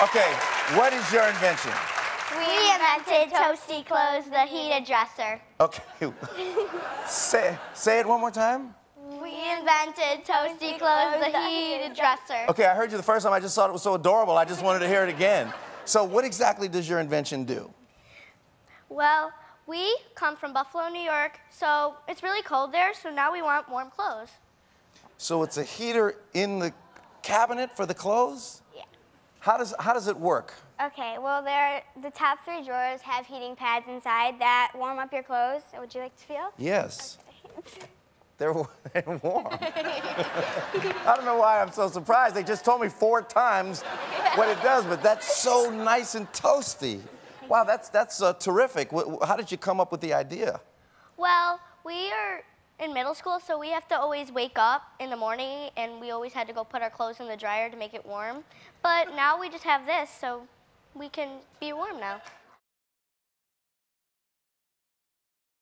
Okay, what is your invention? We invented toasty clothes, the heated dresser. Okay. say, say it one more time. We invented toasty clothes, the heated dresser. Okay, I heard you the first time. I just thought it was so adorable. I just wanted to hear it again. So, what exactly does your invention do? Well, we come from Buffalo, New York, so it's really cold there, so now we want warm clothes. So, it's a heater in the cabinet for the clothes? Yeah. How does, how does it work? Okay, well, there, the top three drawers have heating pads inside that warm up your clothes. Would you like to feel? Yes. They're, they're warm. I don't know why I'm so surprised. They just told me four times what it does, but that's so nice and toasty. Wow, that's, that's uh, terrific. How did you come up with the idea? Well, we are in middle school, so we have to always wake up in the morning, and we always had to go put our clothes in the dryer to make it warm. But now we just have this, so we can be warm now.